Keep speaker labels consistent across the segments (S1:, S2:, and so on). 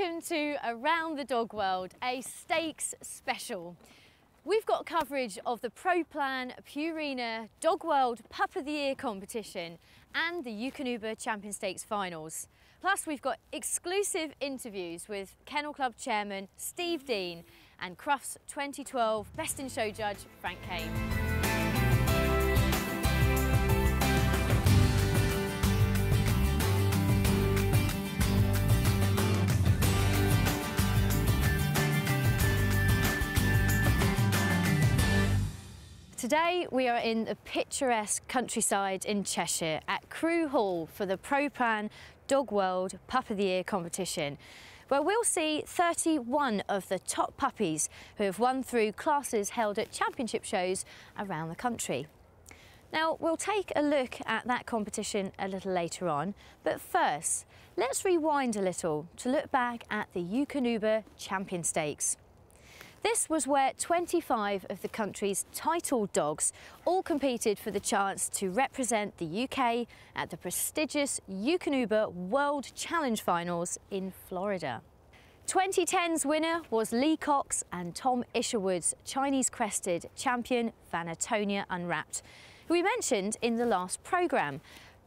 S1: Welcome to Around the Dog World, a stakes special. We've got coverage of the Pro Plan Purina Dog World Pup of the Year competition and the Eukanuba Champion Stakes finals. Plus, we've got exclusive interviews with Kennel Club Chairman Steve Dean and Crufts 2012 Best in Show judge Frank Kane. Today we are in the picturesque countryside in Cheshire at Crewe Hall for the Pro Plan Dog World Pup of the Year competition where we'll see 31 of the top puppies who have won through classes held at championship shows around the country. Now, we'll take a look at that competition a little later on, but first, let's rewind a little to look back at the Eukanuba Champion Stakes. This was where 25 of the country's titled dogs all competed for the chance to represent the UK at the prestigious Eukanuba World Challenge Finals in Florida. 2010's winner was Lee Cox and Tom Isherwood's Chinese crested champion Vanatonia Unwrapped, who we mentioned in the last programme.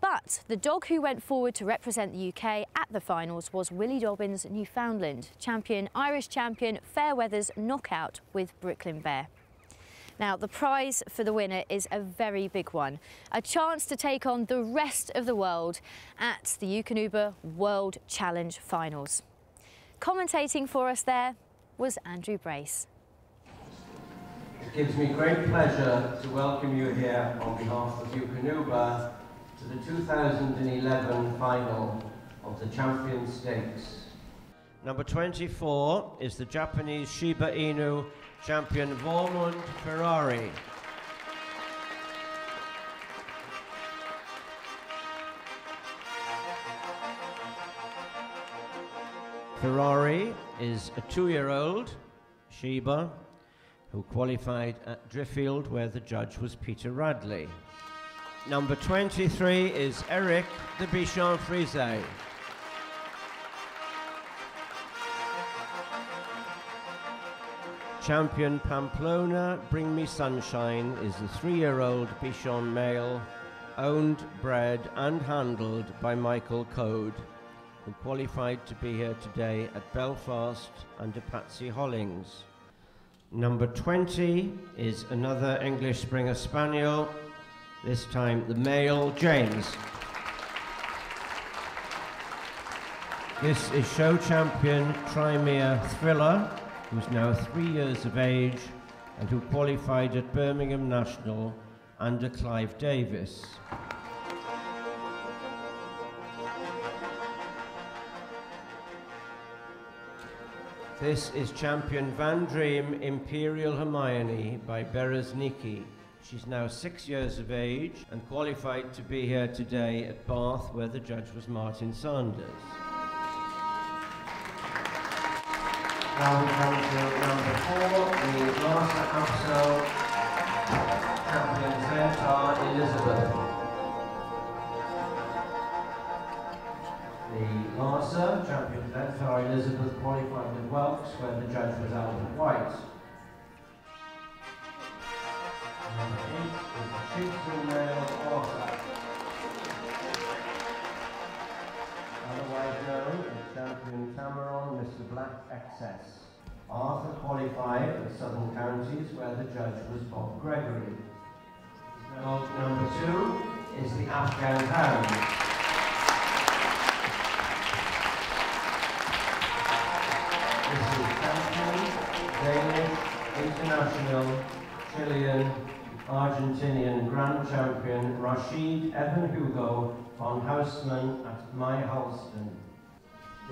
S1: But the dog who went forward to represent the UK at the finals was Willie Dobbins Newfoundland, champion, Irish champion, Fairweather's knockout with Brooklyn Bear. Now, the prize for the winner is a very big one, a chance to take on the rest of the world at the Eukanuba World Challenge Finals. Commentating for us there was Andrew Brace.
S2: It gives me great pleasure to welcome you here on behalf of Eukanuba to the 2011 final of the Champion Stakes. Number 24 is the Japanese Shiba Inu champion Vormund Ferrari. Ferrari is a two-year-old Shiba who qualified at Driffield where the judge was Peter Radley. Number 23 is Eric de Bichon Frise. Champion Pamplona Bring Me Sunshine is the three-year-old Bichon male, owned, bred and handled by Michael Code, who qualified to be here today at Belfast under Patsy Hollings. Number 20 is another English Springer Spaniel, this time the male James. This is show champion Trimere Thriller, who's now three years of age and who qualified at Birmingham National under Clive Davis. This is champion Van Dream Imperial Hermione by Berezniki. She's now six years of age and qualified to be here today at Bath, where the judge was Martin Sanders. Now we come to number four, the Lhasa Apso champion Zentarr Elizabeth. The Lhasa champion Zentarr Elizabeth qualified with Welks, where the judge was Albert White. Otherwise known as champion Cameron, Mr. Black Excess. Arthur qualified at Southern Counties where the judge was Bob Gregory. Dog number two is the Afghan Hound. This is champion, Danish, international, Chilean, Argentinian Grand Champion Rashid Evan Hugo von Houseman at My Halston.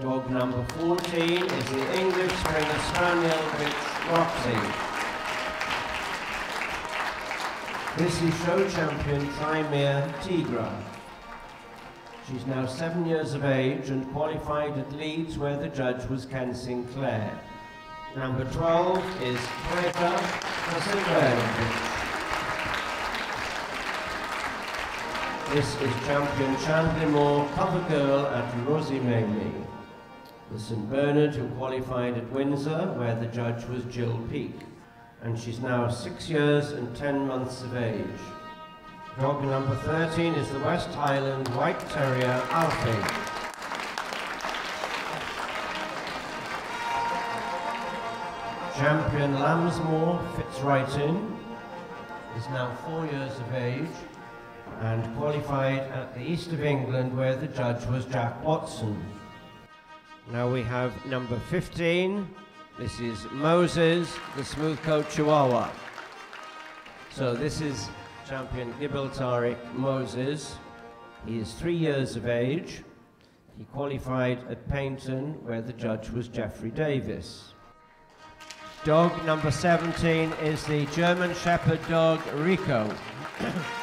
S2: Dog number 14 is the English Springer Spaniel Bitch Roxy. This is show champion Trimere Tigra. She's now seven years of age and qualified at Leeds where the judge was Ken Sinclair. Number 12 is Greta Casagrande. This is champion Chandler Moore, cover girl at Rosie Mamie. The St. Bernard, who qualified at Windsor, where the judge was Jill Peake. And she's now six years and ten months of age. Dog number 13 is the West Highland White Terrier Alfie. Champion Lambsmore in, is now four years of age and qualified at the East of England where the judge was Jack Watson. Now we have number 15. This is Moses, the smooth coat Chihuahua. So this is champion Gibraltaric Moses. He is three years of age. He qualified at Paignton where the judge was Geoffrey Davis. Dog number 17 is the German Shepherd dog Rico.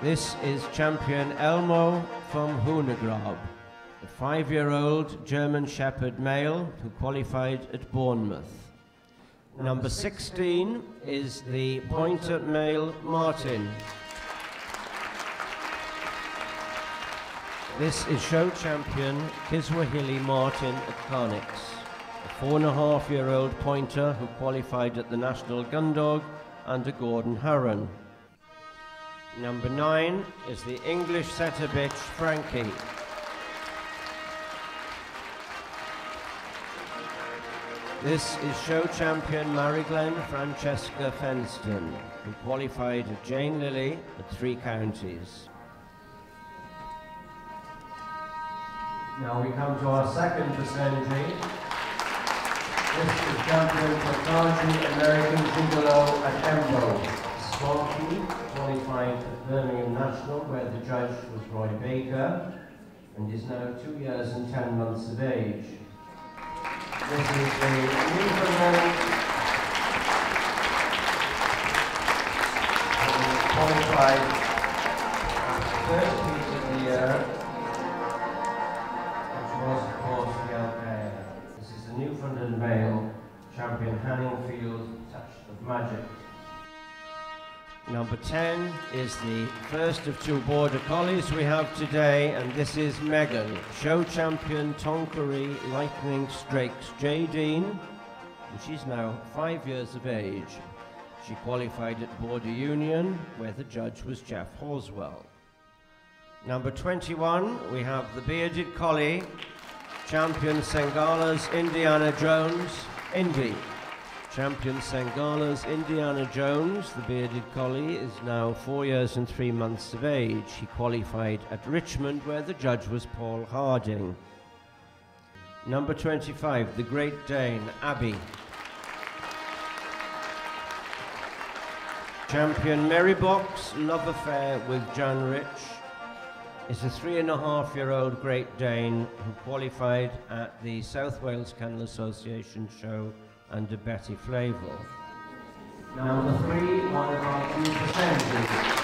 S2: this is champion Elmo from Hunegrab, a five-year-old German Shepherd male who qualified at Bournemouth. Number 16 is the pointer male Martin. This is show champion Kiswahili Martin at Carnix, a four and a half year old pointer who qualified at the National Gundog under Gordon Harron. Number nine is the English setter bitch Frankie. This is show champion Mariglen Francesca Fenston, who qualified at Jane Lilly at three counties. Now we come to our second Vicinity. This is champion technology American Gigolo at Embo. Swanky qualified at Birmingham National where the judge was Roy Baker and is now two years and ten months of age. This is the Newfoundland qualified first piece of the year which was course L. This is a Newfoundland male champion Hanningfield Touch of Magic. Number 10 is the first of two border collies we have today, and this is Megan, show champion Tonkery Lightning Strakes J. Dean, and she's now five years of age. She qualified at Border Union, where the judge was Jeff Horswell. Number 21, we have the bearded collie, Champion Sengala's Indiana Jones, Indy. Champion Sengala's Indiana Jones, the bearded collie, is now four years and three months of age. He qualified at Richmond, where the judge was Paul Harding. Number 25, the Great Dane, Abbey. Champion Merrybox, Love Affair with Jan Rich is a three and a half year old Great Dane who qualified at the South Wales Kennel Association show under Betty Flavel. Number three, one of our two percentages.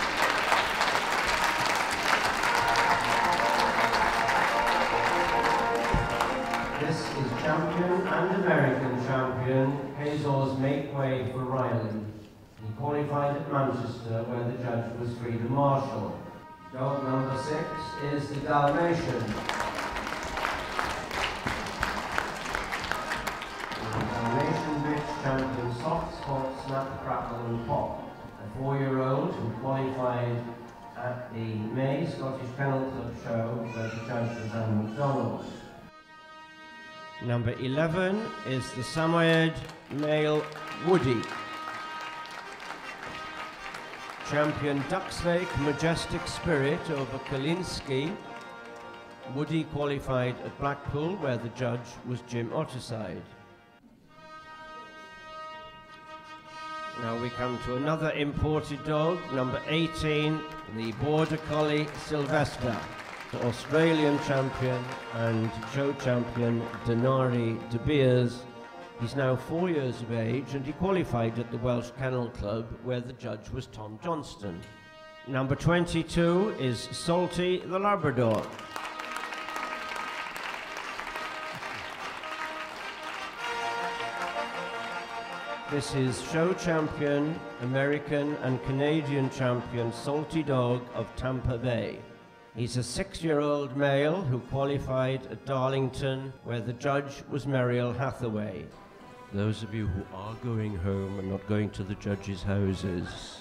S2: This is champion and American champion, Hazor's Make Way for Riley. He qualified at Manchester where the judge was Frida Marshall. Dog number six is the Dalmatian. Soft spot, snap, crackle and pop. A four-year-old who qualified at the May Scottish Kennel Club show where the judge was Anne MacDonald. Number 11 is the Samoyed male Woody. Champion Duckslake Majestic Spirit over Kalinski. Woody qualified at Blackpool where the judge was Jim Otterside. Now we come to another imported dog, number 18, the Border Collie Sylvester, the Australian champion and show champion Denari De Beers He's now four years of age and he qualified at the Welsh Kennel Club where the judge was Tom Johnston. Number 22 is Salty the Labrador. This is show champion, American and Canadian champion Salty Dog of Tampa Bay. He's a six year old male who qualified at Darlington, where the judge was Meriel Hathaway. Those of you who are going home and not going to the judges' houses.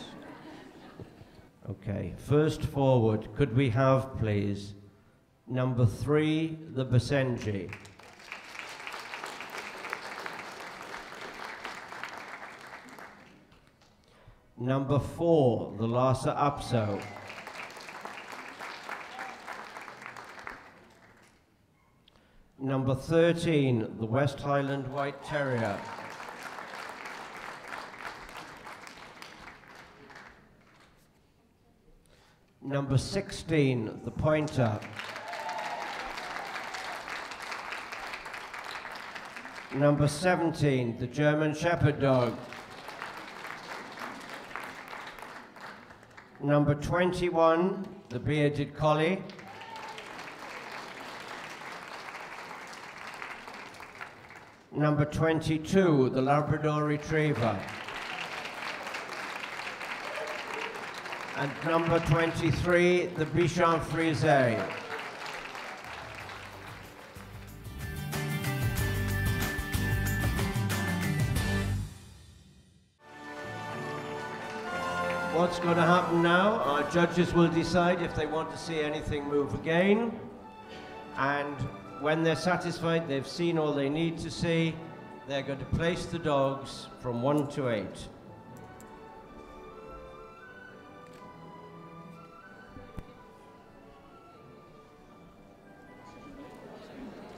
S2: Okay, first forward, could we have, please, number three, the Basenji. Number four, the Lhasa Apso. Number 13, the West Highland White Terrier. Number 16, the Pointer. Number 17, the German Shepherd Dog. Number 21, the Bearded Collie. Number 22, the Labrador Retriever. And number 23, the Bichon Frise. What's going to happen now? Our judges will decide if they want to see anything move again. And when they're satisfied they've seen all they need to see, they're going to place the dogs from one to eight.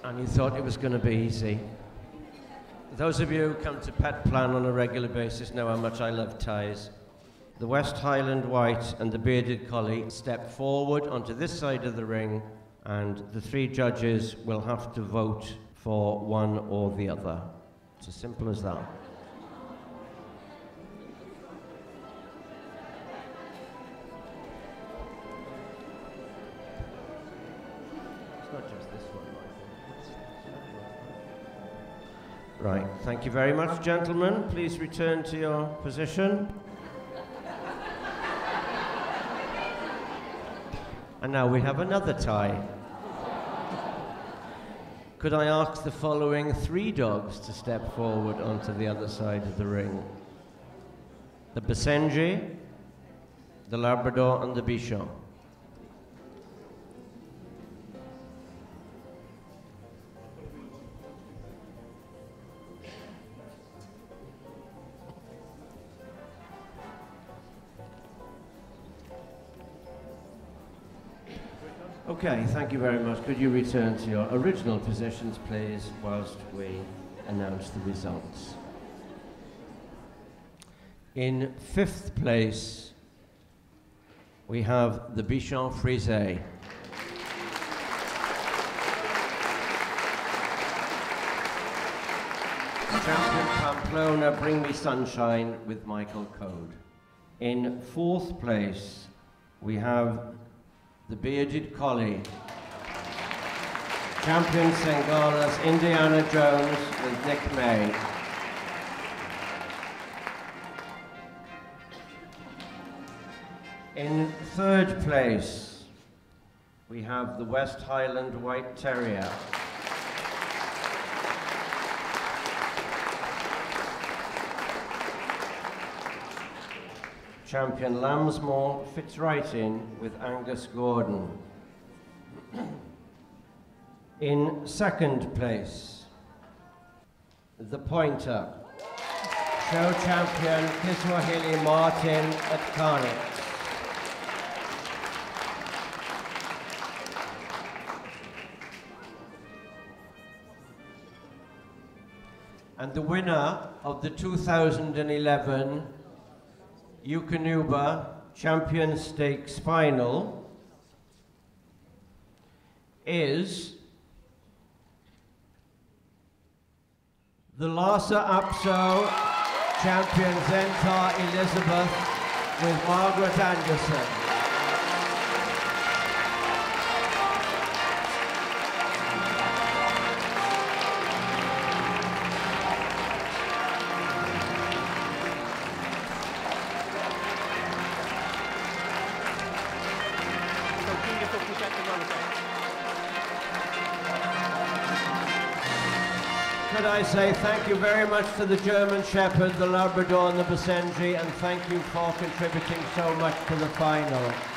S2: And you thought it was going to be easy. Those of you who come to Petplan on a regular basis know how much I love ties. The West Highland White and the Bearded Collie step forward onto this side of the ring, and the three judges will have to vote for one or the other. It's as simple as that. Right, thank you very much, gentlemen. Please return to your position. And now we have another tie. Could I ask the following three dogs to step forward onto the other side of the ring? The Basenji, the Labrador, and the Bichon. Okay, thank you very much. Could you return to your original positions, please, whilst we announce the results? In fifth place, we have the Bichon Frise. Champion Pamplona, Bring Me Sunshine with Michael Code. In fourth place, we have the Bearded Collie. Champion Sengalas, Indiana Jones with Nick May. In third place, we have the West Highland White Terrier. Champion Lambsmore fits right in with Angus Gordon. In second place, the pointer, show champion Kiswahili Martin at Carnix. And the winner of the 2011 Eukanuba Champion Stakes final is the Lhasa Apso champion Zentarr Elizabeth with Margaret Anderson. Could I say thank you very much to the German Shepherd, the Labrador and the Basenji, and thank you for contributing so much to the final.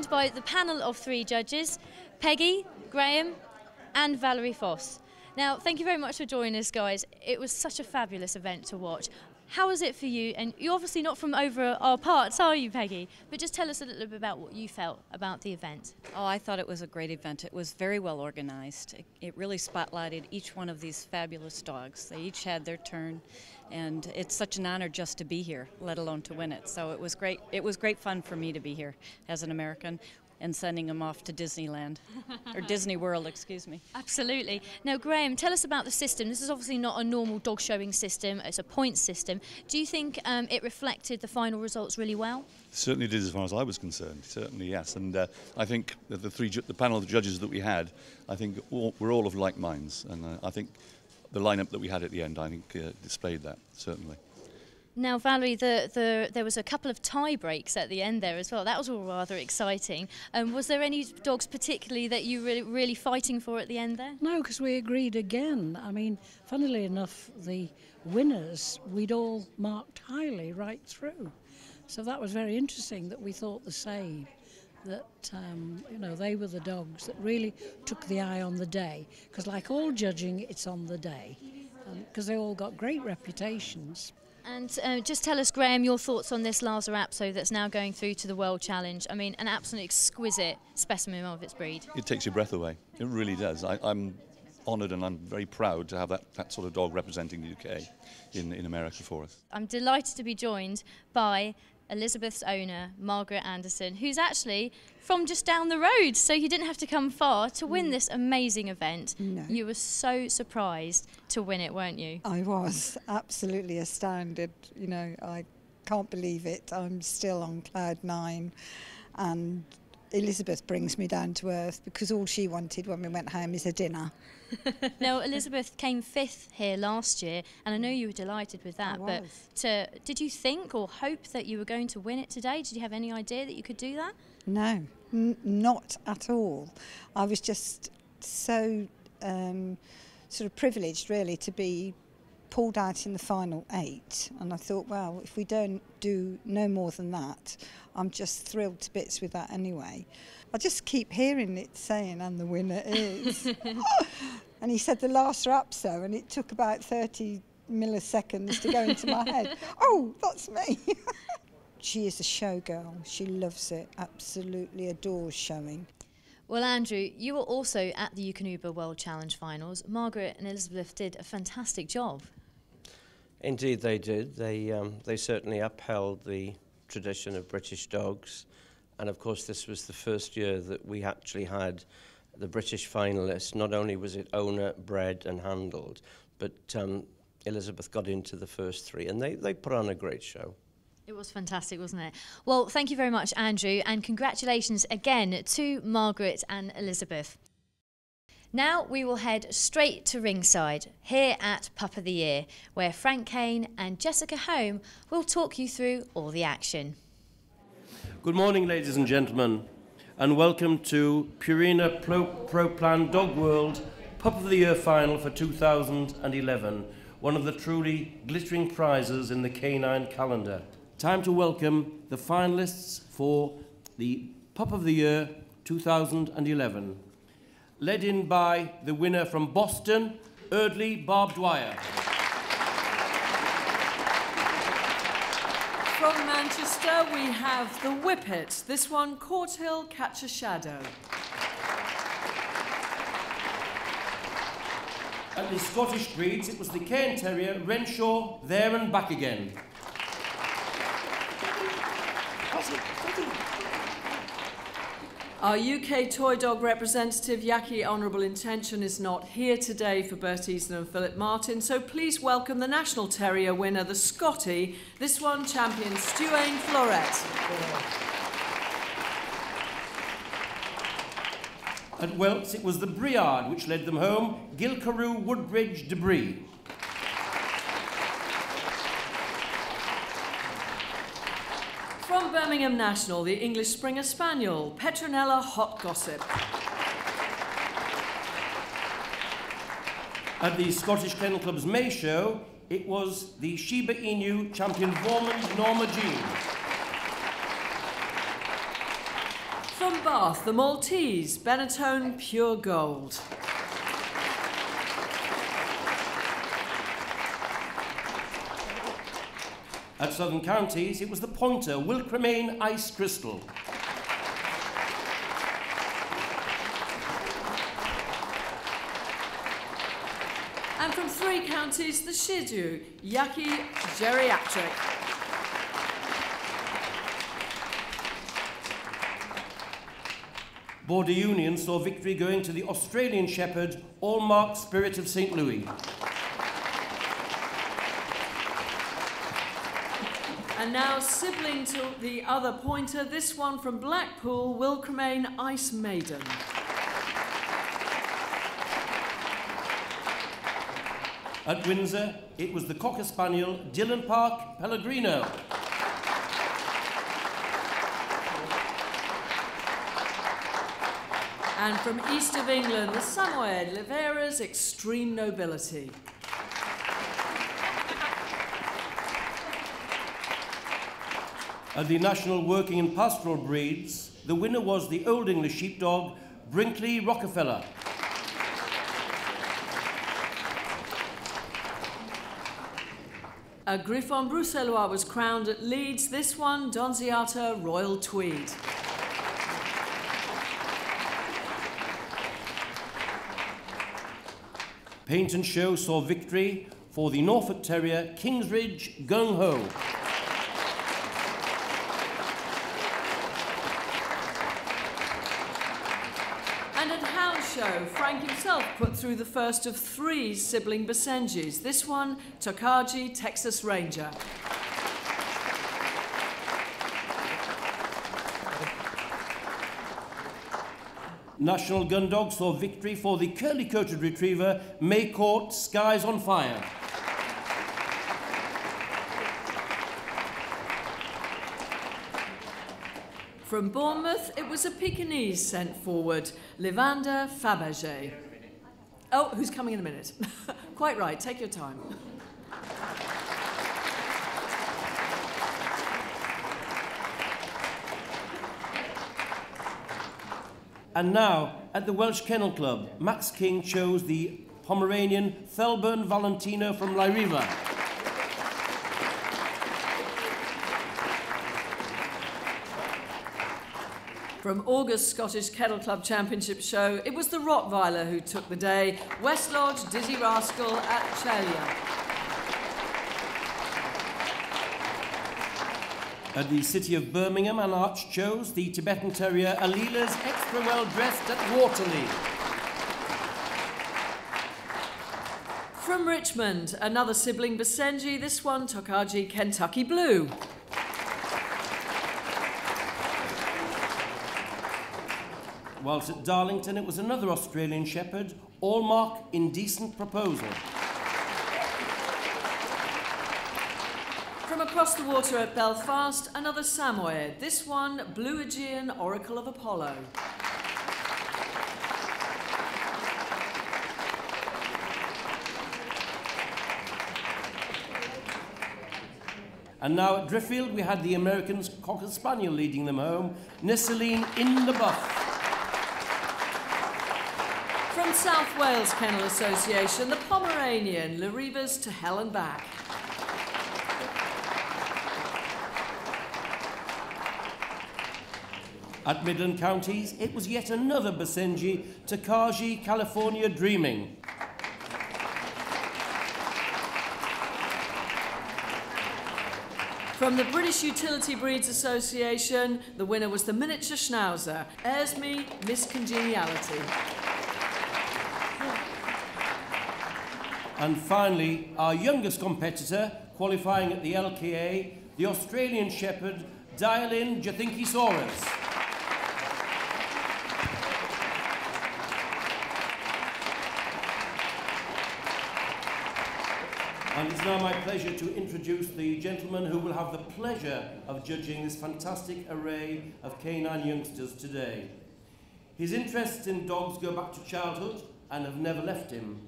S1: Joined by the panel of three judges Peggy, Graham, and Valerie Foss. Now, thank you very much for joining us, guys. It was such a fabulous event to watch. How was it for you? And you're obviously not from over our parts, are you, Peggy? But just tell us a little bit about what you felt about the event.
S3: Oh, I thought it was a great event. It was very well organized. It, it really spotlighted each one of these fabulous dogs. They each had their turn, and it's such an honor just to be here, let alone to win it. So it was great. It was great fun for me to be here as an American and sending them off to Disneyland or Disney World, excuse me.
S1: Absolutely. Now, Graham, tell us about the system. This is obviously not a normal dog showing system, it's a points system. Do you think um, it reflected the final results really well?
S4: Certainly did, as far as I was concerned. Certainly, yes. And uh, I think that the three, ju- the panel of judges that we had, I think all, we're all of like minds, and uh, I think the lineup that we had at the end, I think, uh, displayed that certainly.
S1: Now, Valerie, the, the, there was a couple of tie breaks at the end there as well. That was all rather exciting. Um, was there any dogs particularly that you were really, really fighting for at the end there?
S5: No, because we agreed again. I mean, funnily enough, the winners we'd all marked highly right through. So that was very interesting that we thought the same. That um, you know they were the dogs that really took the eye on the day. Because like all judging, it's on the day. Because they all got great reputations.
S1: And uh, just tell us, Graham, your thoughts on this Lhasa Apso that's now going through to the World Challenge. I mean, an absolutely exquisite specimen of its breed.
S4: It takes your breath away. It really does. I, I'm honoured and I'm very proud to have that, that sort of dog representing the UK in, in America for us.
S1: I'm delighted to be joined by Elizabeth's owner, Margaret Anderson, who's actually from just down the road, so you didn't have to come far to win mm. this amazing event.
S6: No.
S1: You were so surprised to win it, weren't you?
S6: I was absolutely astounded. You know, I can't believe it. I'm still on cloud nine. And Elizabeth brings me down to earth because all she wanted when we went home is a dinner.
S1: now, Elizabeth came fifth here last year, and I know you were delighted with that. But to, did you think or hope that you were going to win it today? Did you have any idea that you could do that?
S6: No, n- not at all. I was just so um, sort of privileged, really, to be pulled out in the final eight. And I thought, well, if we don't do no more than that, I'm just thrilled to bits with that anyway. I just keep hearing it saying, and the winner is. and he said the last rap so, and it took about 30 milliseconds to go into my head. Oh, that's me. She is a showgirl. She loves it. Absolutely adores showing.
S1: Well, Andrew, you were also at the Eukanuba World Challenge finals. Margaret and Elizabeth did a fantastic job.
S2: Indeed, they did. They, um, they certainly upheld the tradition of British dogs. And of course, this was the first year that we actually had the British finalists. Not only was it owner, bred, and handled, but um, Elizabeth got into the first three, and they, they put on a great show.
S1: It was fantastic, wasn't it? Well, thank you very much, Andrew, and congratulations again to Margaret and Elizabeth. Now we will head straight to ringside here at Pup of the Year, where Frank Kane and Jessica Home will talk you through all the action.
S7: Good morning, ladies and gentlemen, and welcome to Purina Pro, Pro Plan Dog World Pup of the Year final for 2011, one of the truly glittering prizes in the canine calendar. Time to welcome the finalists for the Pup of the Year 2011, led in by the winner from Boston, Eardley Barbed Wire.
S8: From Manchester, we have the Whippet. This one, Court Hill Catch a Shadow.
S7: At the Scottish breeds, it was the Cairn Terrier, Renshaw, there and back again.
S8: Our UK toy dog representative, Yaki Honourable Intention, is not here today for Bert Easton and Philip Martin, so please welcome the National Terrier winner, the Scotty, this one champion Stuane Florette.
S7: At Welts, it was the Briard which led them home, Gilcarew, Woodbridge, Debris.
S8: From Birmingham National, the English Springer Spaniel, Petronella Hot Gossip.
S7: At the Scottish Kennel Club's May show, it was the Shiba Inu champion Vormund Norma Jean.
S8: From Bath, the Maltese, Benetone Pure Gold.
S7: At Southern Counties, it was the Pointer Wilchrimane Ice Crystal.
S8: And from three counties, the Tzu, Yaki Geriatric.
S7: Border Union saw victory going to the Australian Shepherd Allmark Spirit of St. Louis.
S8: And now sibling to the other pointer, this one from Blackpool, Wilchrimane Ice Maiden.
S7: At Windsor, it was the Cocker Spaniel Dylan Park Pellegrino.
S8: And from east of England, the Samoyed Livera's Extreme Nobility.
S7: At the National Working and Pastoral Breeds, the winner was the Old English Sheepdog Brinkley Rockefeller.
S8: A Griffon Bruxellois was crowned at Leeds, this one Donziata Royal Tweed.
S7: Paignton Show saw victory for the Norfolk Terrier Kingsridge Gung Ho.
S8: And at House Show, Frank himself put through the first of three sibling Basenjis. This one, Tokaji Texas Ranger.
S7: National Gun Dog saw victory for the curly coated retriever Maycourt Skies on Fire.
S8: From Bournemouth, it was a Pekingese sent forward, Levander Fabergé. Oh, who's coming in a minute? Quite right, take your time.
S7: And now, at the Welsh Kennel Club, Max King chose the Pomeranian Thelburn Valentino from Lyriva.
S8: From August Scottish Kennel Club Championship show, it was the Rottweiler who took the day, West Lodge Dizzy Rascal at Chelia.
S7: At the city of Birmingham, an arch chose the Tibetan Terrier Alila's extra well dressed at Waterley.
S8: From Richmond, another sibling Basenji, this one Tokaji Kentucky Blue.
S7: Whilst at Darlington, it was another Australian Shepherd, Allmark Indecent Proposal.
S8: From across the water at Belfast, another Samoyed, this one Blue Aegean Oracle of Apollo.
S7: And now at Driffield, we had the Americans Cocker Spaniel leading them home, Nessaline in the buff.
S8: From South Wales Kennel Association, the Pomeranian, Larivas to hell and back.
S7: At Midland Counties, it was yet another Basenji, Tokaji, California Dreaming.
S8: From the British Utility Breeds Association, the winner was the miniature schnauzer, Airsme Miss Congeniality.
S7: And finally, our youngest competitor, qualifying at the LKA, the Australian Shepherd, Dialin Jathinkisaurus. And it's now my pleasure to introduce the gentleman who will have the pleasure of judging this fantastic array of canine youngsters today. His interests in dogs go back to childhood and have never left him.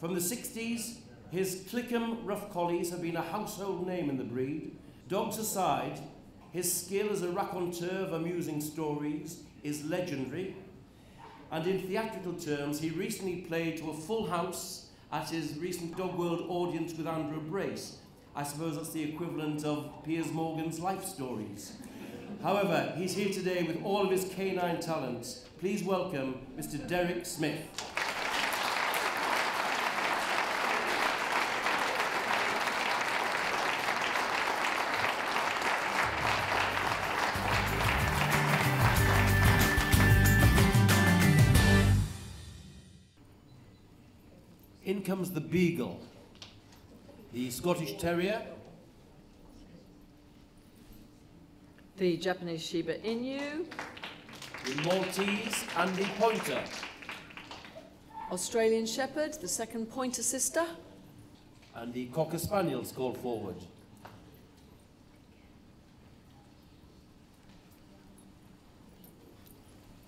S7: From the 60s, his Clickham Rough Collies have been a household name in the breed. Dogs aside, his skill as a raconteur of amusing stories is legendary. And in theatrical terms, he recently played to a full house at his recent Dog World audience with Andrew Brace. I suppose that's the equivalent of Piers Morgan's life stories. However, he's here today with all of his canine talents. Please welcome Mr. Derek Smith. In comes the Beagle, the Scottish Terrier,
S8: The Japanese Shiba Inu,
S7: the Maltese, and the Pointer.
S8: Australian Shepherd, the second pointer sister,
S7: And the Cocker Spaniels called forward.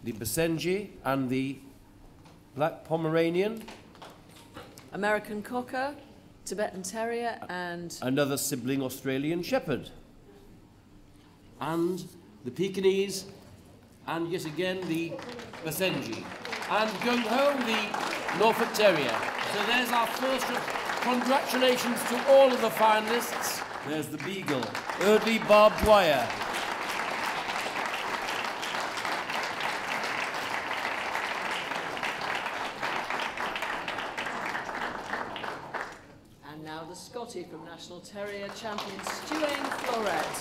S7: The Basenji and the Black Pomeranian,
S8: American Cocker, Tibetan Terrier, and
S7: another sibling Australian Shepherd. And the Pekingese, and yet again the Basenji. And going home, the Norfolk Terrier. So there's our first. Of, congratulations to all of the finalists. There's the Beagle, Eardley Barbed Wire.
S8: and now the Scotty from Terrier champion Florette.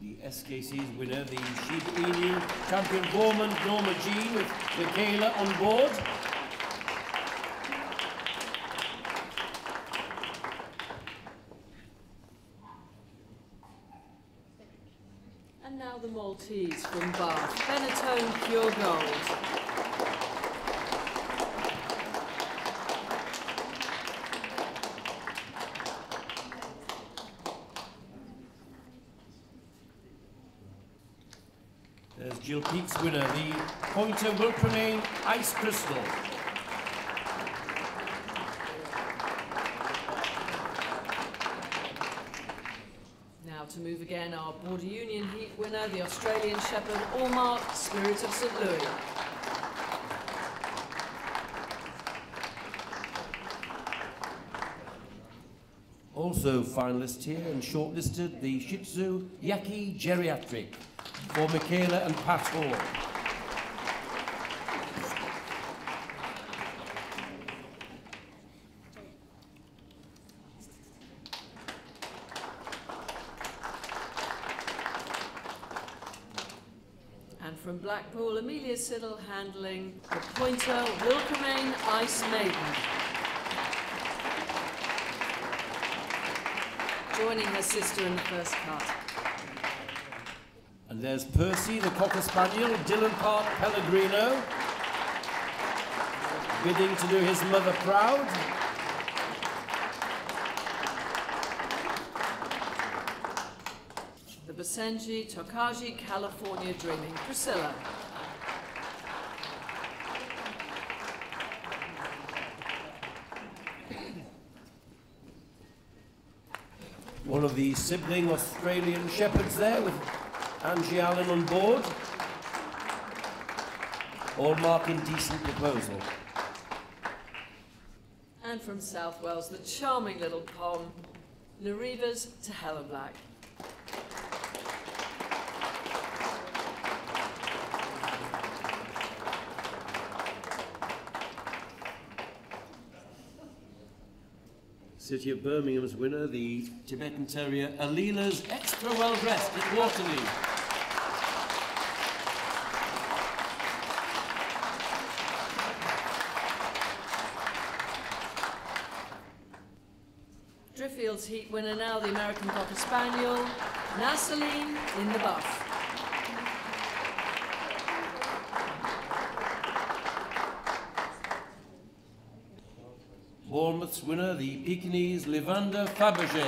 S7: The SKC's winner, the Inu champion Gorman Norma Jean with Michaela on board.
S8: And from Bath, Benetone Pure Gold.
S7: There's Jill Peake's winner, the Pointer Wilchrimane Ice Crystal.
S8: Now to move again, our Border Union Heat winner, the Australian Shepherd Allmark Spirit of St Louis.
S7: Also finalist here and shortlisted, the Shih Tzu Yaki Geriatric for Michaela and Pat Hall.
S8: And from Amelia Siddle handling the Pointer Wilchrimane Ice Maiden. Joining her sister in the first cut.
S7: And there's Percy, the Cocker Spaniel, Dylan Park Pellegrino, bidding to do his mother proud.
S8: The Basenji Tokaji California Dreaming. Priscilla.
S7: One of the sibling Australian shepherds there with Angie Allen on board. Allmark Indecent proposal.
S8: And from South Wales, the charming little pom, Narivas to Helen Black.
S7: City of Birmingham's winner, the Tibetan Terrier Alila's extra well dressed at Waterloo.
S8: Drifield's heat winner now, the American Cocker Spaniel, Nasaline in the buff.
S7: Bournemouth's winner, the Pekingese Levander Fabergé.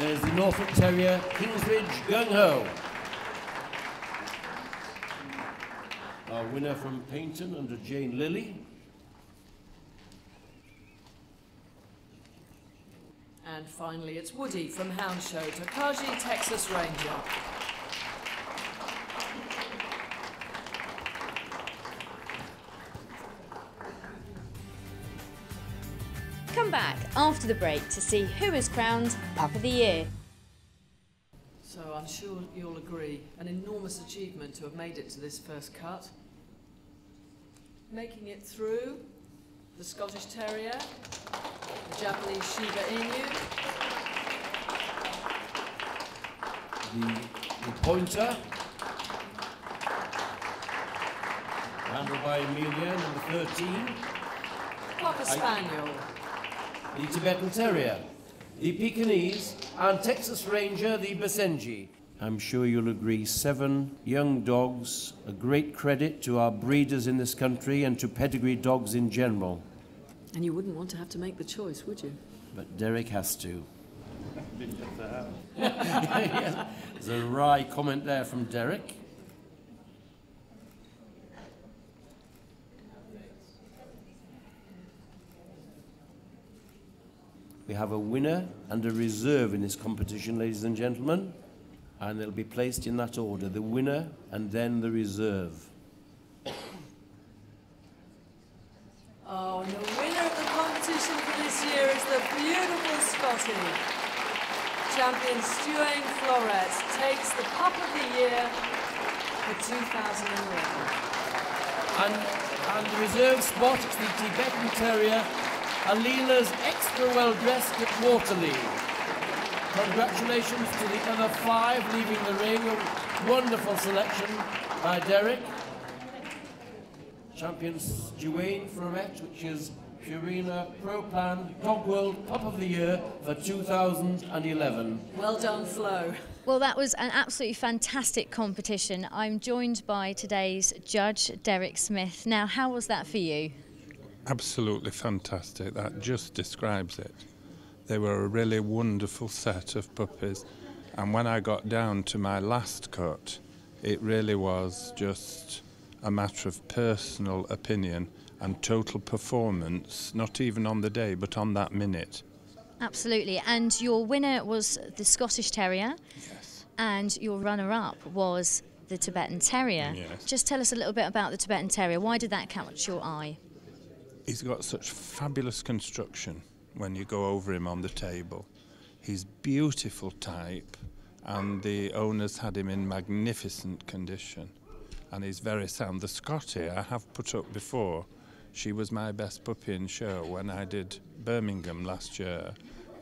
S7: There's the Norfolk Terrier, Kingsbridge Gung Ho. Paignton under Jane Lilly.
S8: And finally, it's Woody from Hound Show, Tokaji Texas Ranger.
S1: Come back after the break to see who is crowned Pup of the Year.
S8: So I'm sure you'll agree, an enormous achievement to have made it to this first cut. Making it through, the Scottish Terrier, the Japanese Shiba Inu,
S7: The, the Pointer. Handled by Amelia, number 13.
S8: Cocker Spaniel,
S7: The Tibetan Terrier. The Pekingese and Texas Ranger, the Basenji. I'm sure you'll agree, seven young dogs, a great credit to our breeders in this country and to pedigree dogs in general.
S8: and you wouldn't want to have to make the choice, would you?
S7: But Derek has to. Yes, There's a wry comment there from Derek. We have a winner and a reserve in this competition, ladies and gentlemen, and they'll be placed in that order the winner and then the reserve.
S8: Oh, and the winner of the competition for this year is the beautiful Scotty. Champion Stuane Florette takes the Pup of the Year for 2011.
S7: And, and the reserve spot is the Tibetan Terrier, Alila's extra well dressed at Waterloo. Congratulations to the other five leaving the ring. A wonderful selection by Derek. Champion Stuane Florette, which is Purina Pro Plan Dog World Pup of the Year for 2011.
S8: Well done, Flo.
S1: Well, that was an absolutely fantastic competition. I'm joined by today's judge, Derek Smith. Now, how was that for you?
S9: Absolutely fantastic. That just describes it. They were a really wonderful set of puppies. And when I got down to my last cut, it really was just a matter of personal opinion and total performance, not even on the day, but on that minute.
S1: Absolutely. And your winner was the Scottish Terrier,
S9: Yes.
S1: and your runner up was the Tibetan Terrier.
S9: Yes.
S1: Just tell us a little bit about the Tibetan Terrier. Why did that catch your eye?
S9: He's got such fabulous construction when you go over him on the table. He's beautiful type, and the owners had him in magnificent condition. And he's very sound. The Scotty I have put up before, she was my best puppy in show when I did Birmingham last year,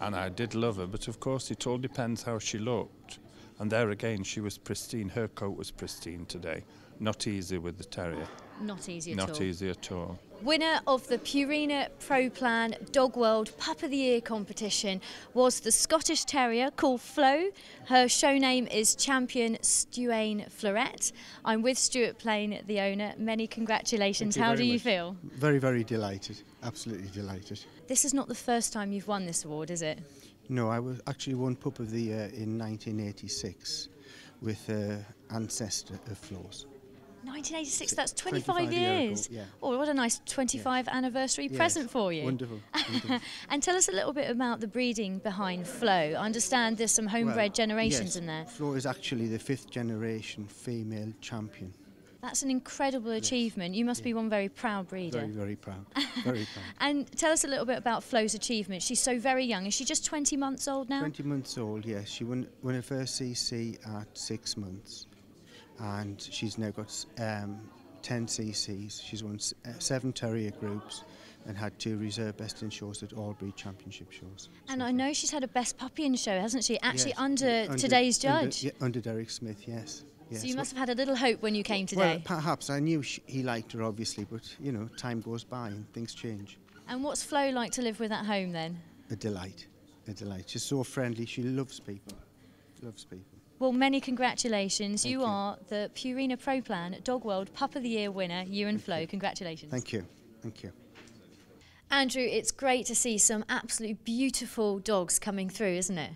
S9: and I did love her. But of course, it all depends how she looked. And there again, she was pristine. Her coat was pristine today. Not easy with the terrier.
S1: Not easy at
S9: Not
S1: all.
S9: Not easy at all.
S1: Winner of the Purina Pro Plan Dog World Pup of the Year competition was the Scottish Terrier called Flo. Her show name is Champion Stuane Florette. I'm with Stuart Plane, the owner. Many congratulations. How
S10: very
S1: do you
S10: much.
S1: feel?
S10: Very, very delighted. Absolutely delighted.
S1: This is not the first time you've won this award, is it?
S10: No, I was actually won Pup of the Year in 1986 with uh, Ancestor of Floors.
S1: 1986, that's
S10: 25
S1: 25,
S10: year
S1: years.
S10: yeah.
S1: Oh, what a nice 25 anniversary
S10: Yes,
S1: present for you.
S10: Wonderful. wonderful.
S1: And tell us a little bit about the breeding behind Flo. I understand there's some homebred
S10: Well,
S1: generations
S10: yes,
S1: in there.
S10: Flo is actually the fifth generation female champion.
S1: That's an incredible achievement. You must be one very proud breeder.
S10: Very, very proud. Very proud.
S1: And tell us a little bit about Flo's achievement. She's so very young. Is she just 20 months old now?
S10: 20 months old, yes. She won, won her first CC at six months. And she's now got um, 10 CCs. She's won uh, seven terrier groups and had two reserve best in shows at all breed championship shows.
S1: And I know she's had a best puppy in show, hasn't she? Actually,
S10: Yes,
S1: under, today's
S10: under-
S1: judge.
S10: yeah, under Derek Smith, yes. yes.
S1: So you must have had a little hope when you came
S10: Well,
S1: today.
S10: perhaps I knew sh he liked her, obviously, but you know, time goes by and things change.
S1: and what's Flo like to live with at home then?
S10: A delight, a delight. She's so friendly. She loves people, loves people.
S1: Well, many congratulations.
S10: Thank
S1: you,
S10: you.
S1: are the Purina Pro Plan Dog World Pup of the Year winner, you and Flo. Congratulations.
S10: Thank you, thank you.
S1: Andrew, it's great to see some absolutely beautiful dogs coming through, isn't it?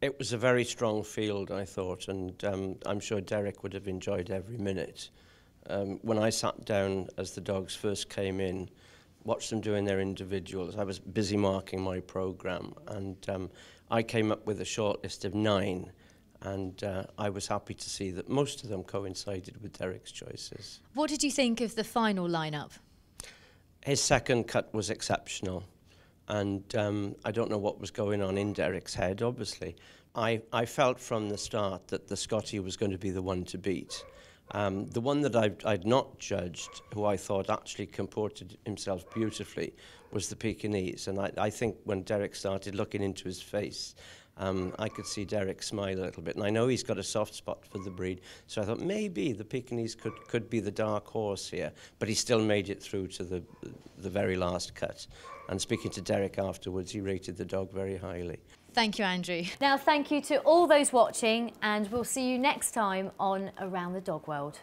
S2: It was a very strong field, I thought, and um, I'm sure Derek would have enjoyed every minute. Um, when I sat down as the dogs first came in, watched them doing their individuals, I was busy marking my program, and um, I came up with a short list of nine, and uh, I was happy to see that most of them coincided with Derek's choices.
S1: What did you think of the final lineup?
S2: His second cut was exceptional. And um, I don't know what was going on in Derek's head, obviously. I, I felt from the start that the Scotty was going to be the one to beat. Um, the one that I'd, I'd not judged, who I thought actually comported himself beautifully, was the Pekingese. And I, I think when Derek started looking into his face, um, I could see Derek smile a little bit. And I know he's got a soft spot for the breed. So I thought maybe the Pekingese could, could be the dark horse here. But he still made it through to the, the very last cut. And speaking to Derek afterwards, he rated the dog very highly.
S1: Thank you, Andrew. Now, thank you to all those watching, and we'll see you next time on Around the Dog World.